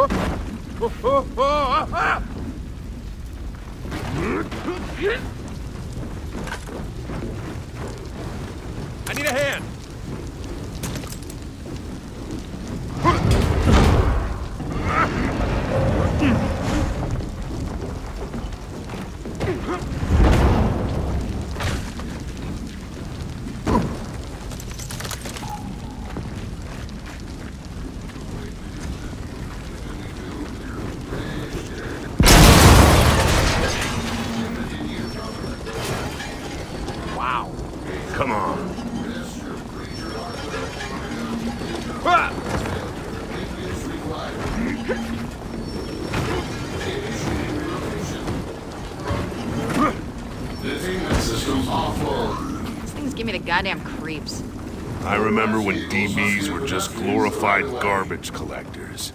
I need a hand. Goddamn creeps. I remember when DeeBees were just glorified garbage collectors.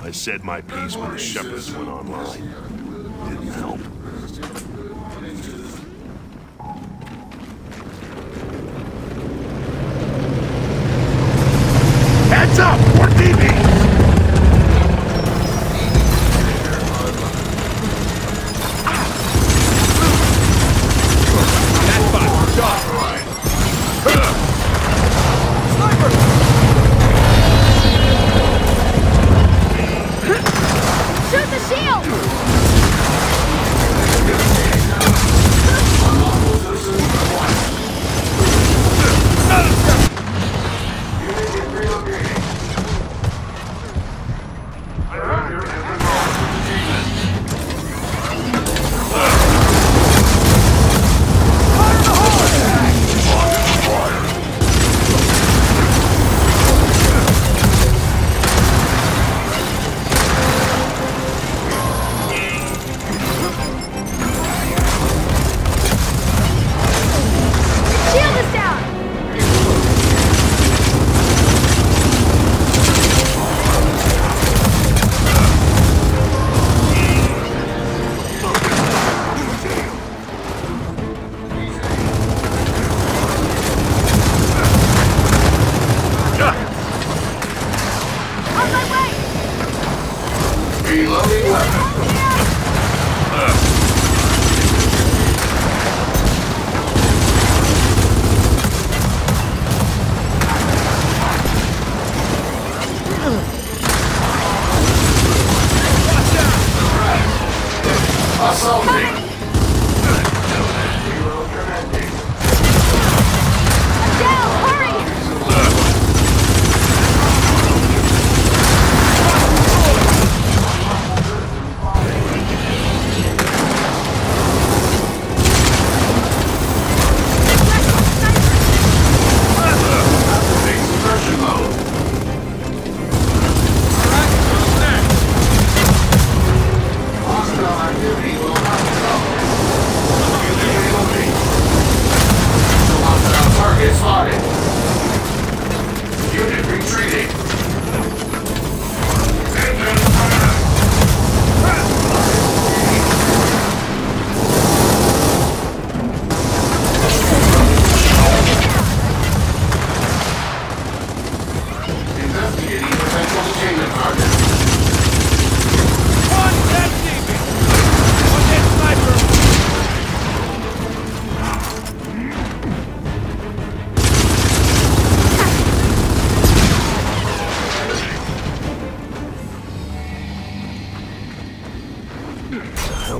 I said my piece when the Shepherds went online. Didn't help.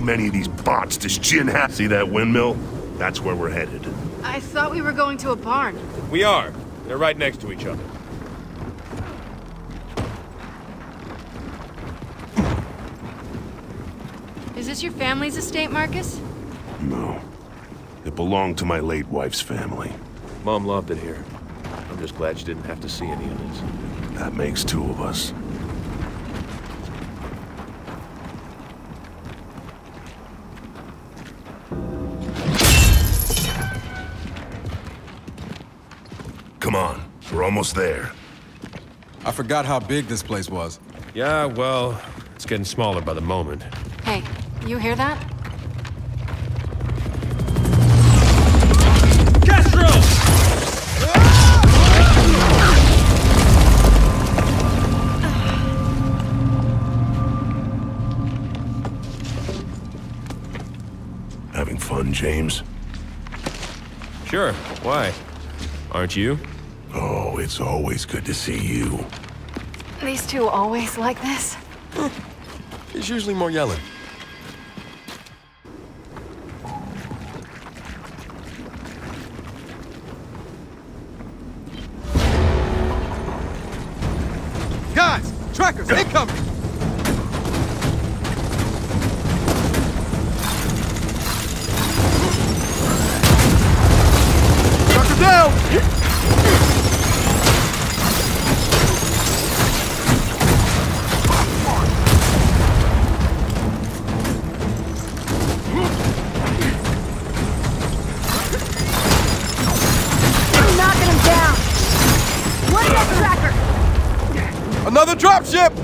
Many of these bots does Jinn have? See that windmill? That's where we're headed. I thought we were going to a barn. We are. They're right next to each other. Is this your family's estate, Marcus? No. It belonged to my late wife's family. Mom loved it here. I'm just glad she didn't have to see any of this. That makes two of us. Come on, we're almost there. I forgot how big this place was. Yeah, well, it's getting smaller by the moment. Hey, you hear that? Castro! Having fun, James? Sure, why? Aren't you? Oh, it's always good to see you. These two always like this? There's usually more yelling. Guys, trackers, incoming! Tracker down! Another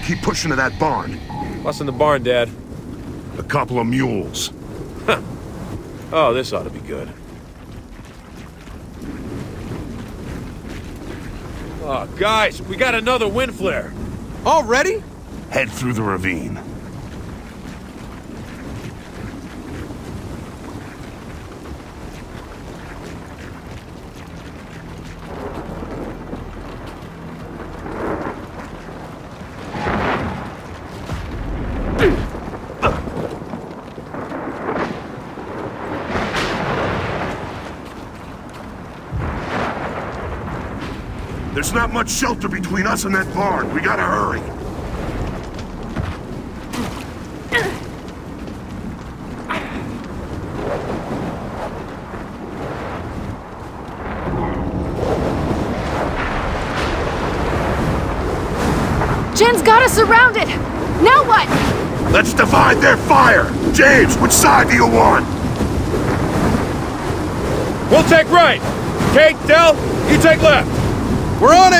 gotta keep pushing to that barn. What's in the barn, Dad? A couple of mules. Oh, this ought to be good. Oh, guys, we got another windflare. Already? Head through the ravine. There's not much shelter between us and that barn. We gotta hurry. Jinn's got us surrounded! Now what? Let's divide their fire! James, which side do you want? We'll take right. Kait, Del, you take left. We're on it!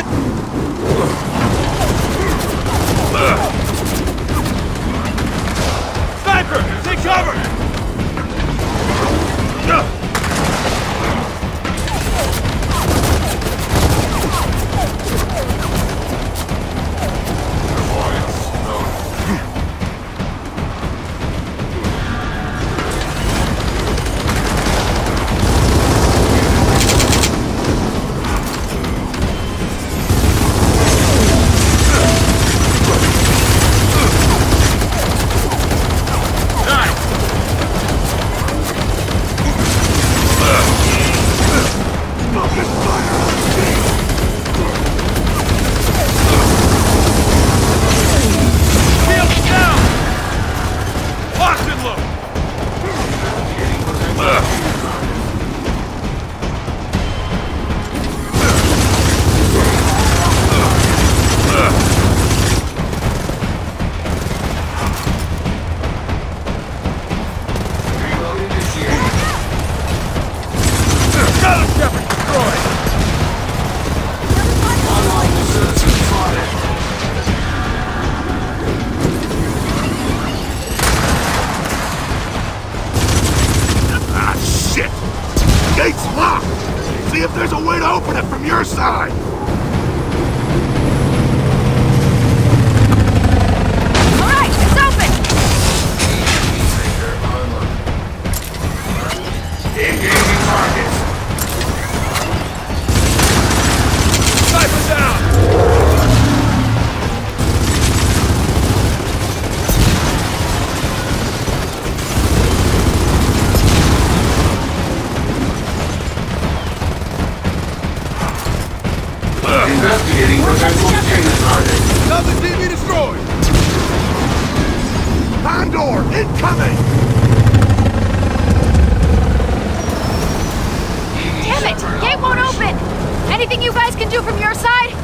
If there's a way to open it from your side! Open! Anything you guys can do from your side?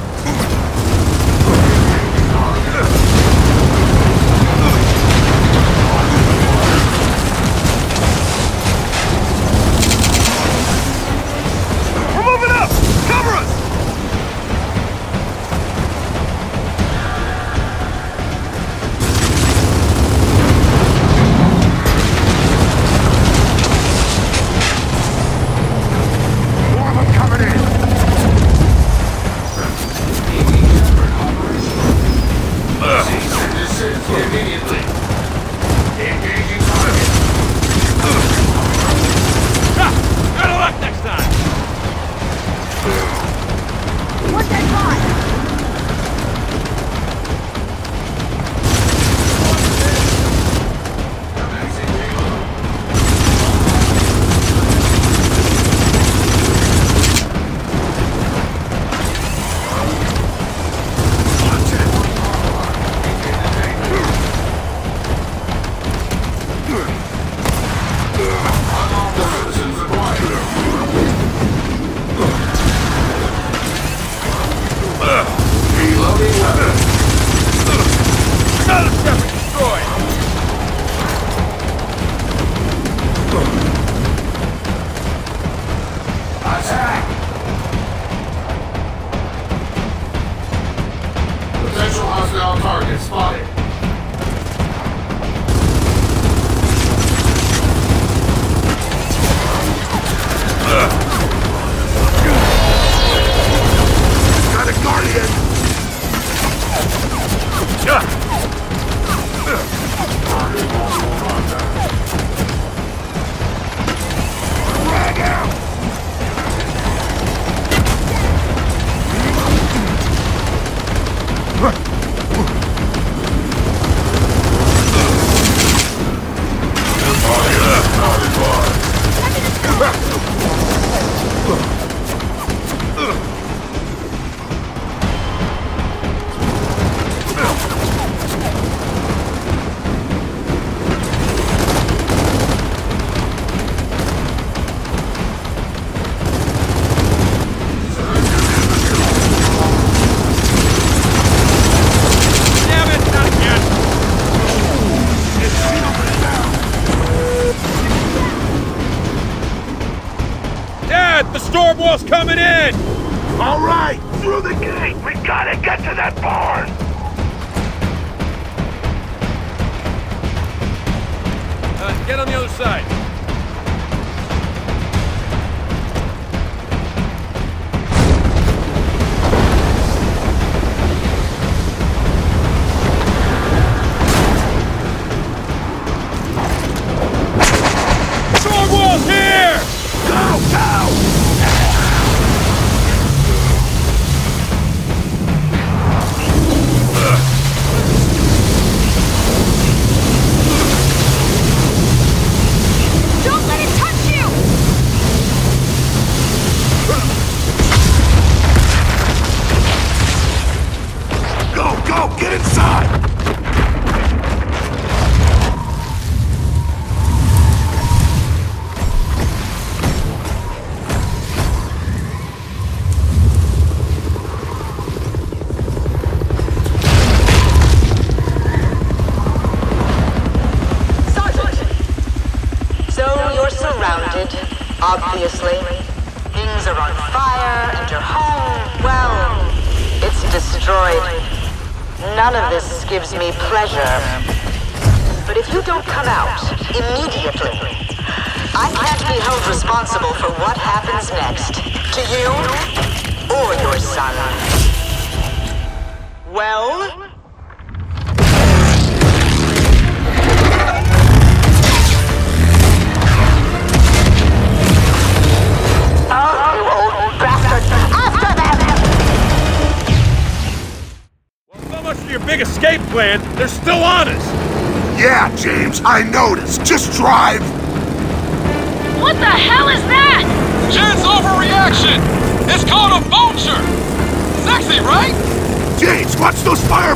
Destroyed. None of this gives me pleasure. But if you don't come out immediately, I can't be held responsible for what happens next. To you, or your son. Well? Escape plan. They're still on us. Yeah, James, I noticed. Just drive. What the hell is that? Jet's overreaction! It's called a vulture! Sexy, right? James, watch those fire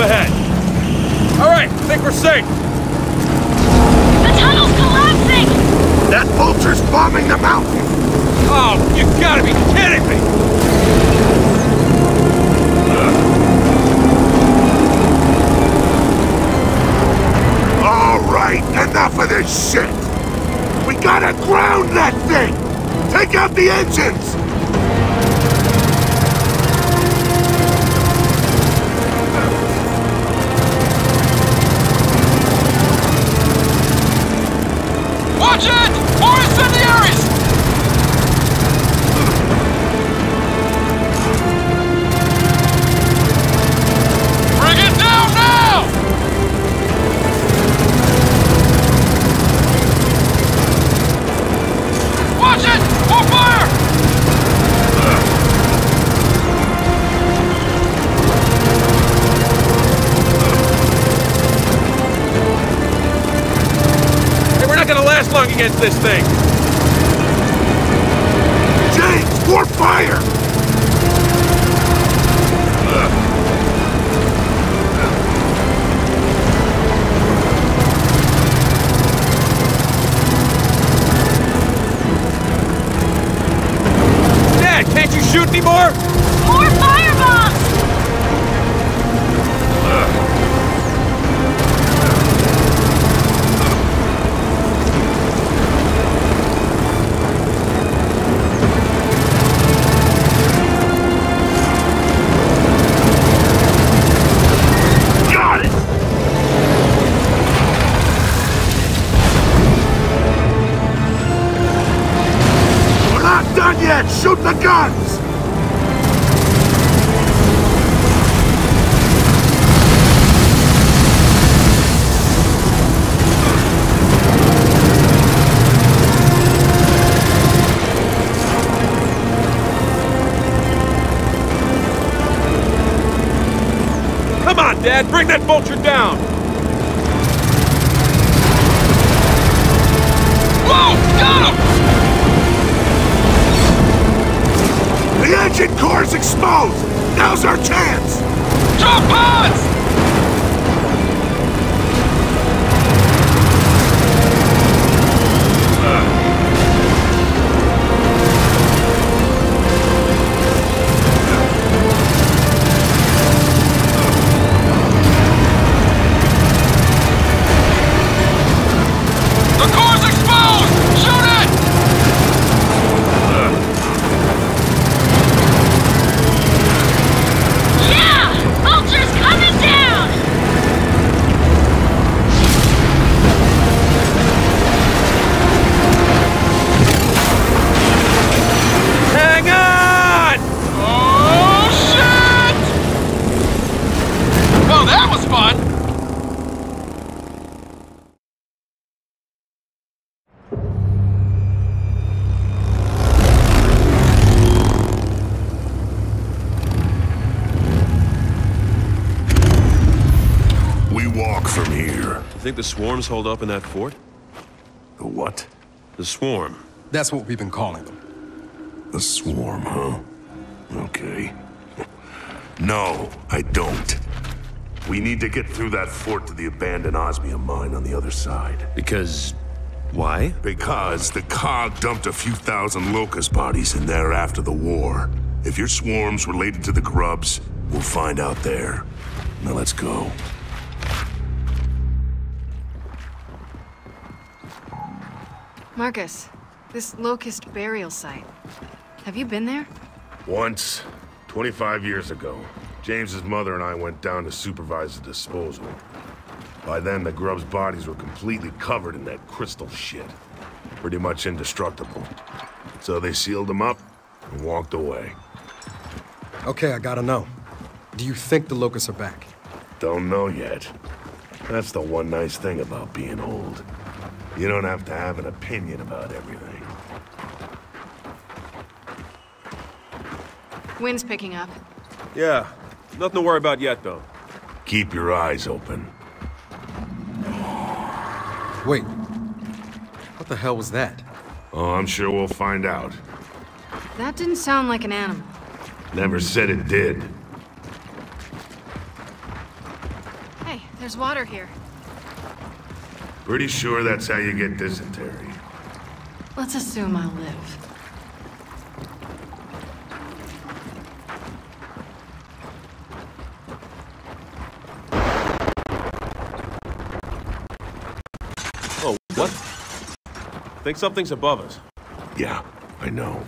ahead. All right, I think we're safe. The tunnel's collapsing! That vulture's bombing the mountain! Oh, you gotta be kidding me! All right, enough of this shit! We gotta ground that thing! Take out the engines! Against this thing. Dad, bring that vulture down. Whoa! Got him! The engine core's exposed! Now's our chance! Drop pods! The swarms hold up in that fort? The what? The swarm. That's what we've been calling them. The swarm, huh? Okay. No, I don't. We need to get through that fort to the abandoned osmium mine on the other side. Because. Why? Because the COG dumped a few thousand locust bodies in there after the war. If your swarm's related to the grubs, we'll find out there. Now let's go. Marcus, this locust burial site. Have you been there? Once, 25 years ago, James's mother and I went down to supervise the disposal. By then, the grubs' bodies were completely covered in that crystal shit. Pretty much indestructible. So they sealed them up and walked away. Okay, I gotta know. Do you think the locusts are back? Don't know yet. That's the one nice thing about being old. You don't have to have an opinion about everything. Wind's picking up. Yeah, nothing to worry about yet, though. Keep your eyes open. Wait. What the hell was that? Oh, I'm sure we'll find out. That didn't sound like an animal. Never said it did. Hey, there's water here. Pretty sure that's how you get dysentery. Let's assume I'll live. Oh, what? Think something's above us. Yeah, I know.